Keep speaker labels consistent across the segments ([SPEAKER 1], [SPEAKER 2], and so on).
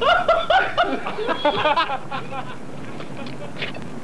[SPEAKER 1] Ha ha ha ha!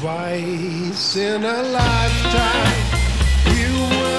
[SPEAKER 1] Twice in a lifetime, you